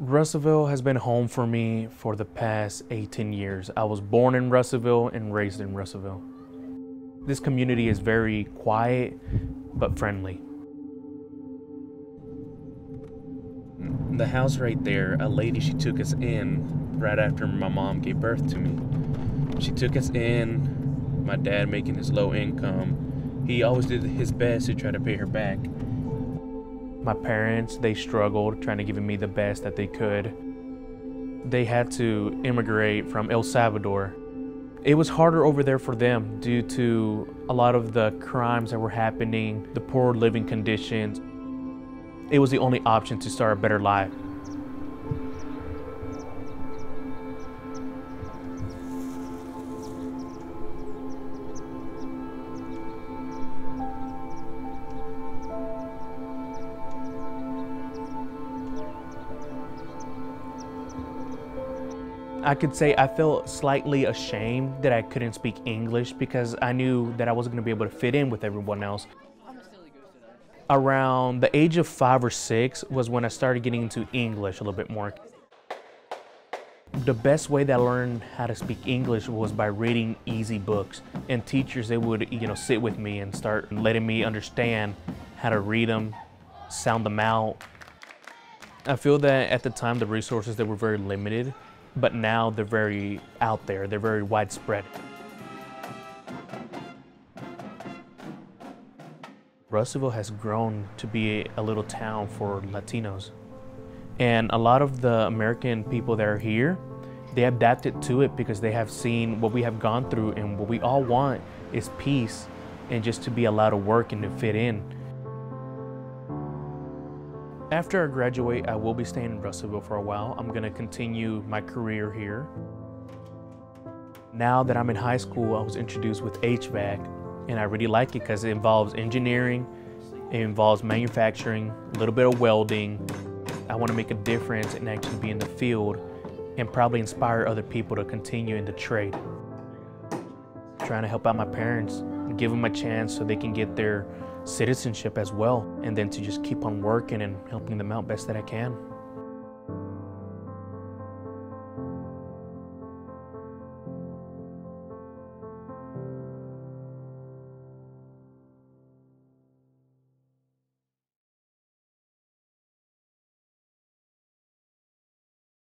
Russellville has been home for me for the past 18 years. I was born in Russellville and raised in Russellville. This community is very quiet but friendly. The house right there, a lady, she took us in right after my mom gave birth to me. She took us in, my dad making his low income. He always did his best to try to pay her back. My parents, they struggled trying to give me the best that they could. They had to immigrate from El Salvador. It was harder over there for them due to a lot of the crimes that were happening, the poor living conditions. It was the only option to start a better life. I could say I felt slightly ashamed that I couldn't speak English because I knew that I wasn't going to be able to fit in with everyone else. Around the age of five or six was when I started getting into English a little bit more. The best way that I learned how to speak English was by reading easy books. And teachers, they would, you know, sit with me and start letting me understand how to read them, sound them out. I feel that at the time the resources they were very limited but now they're very out there, they're very widespread. Russellville has grown to be a little town for Latinos. And a lot of the American people that are here, they adapted to it because they have seen what we have gone through and what we all want is peace and just to be allowed to work and to fit in. After I graduate, I will be staying in Russellville for a while. I'm gonna continue my career here. Now that I'm in high school, I was introduced with HVAC, and I really like it because it involves engineering, it involves manufacturing, a little bit of welding. I wanna make a difference and actually be in the field and probably inspire other people to continue in the trade. Trying to help out my parents, give them a chance so they can get their citizenship as well, and then to just keep on working and helping them out best that I can.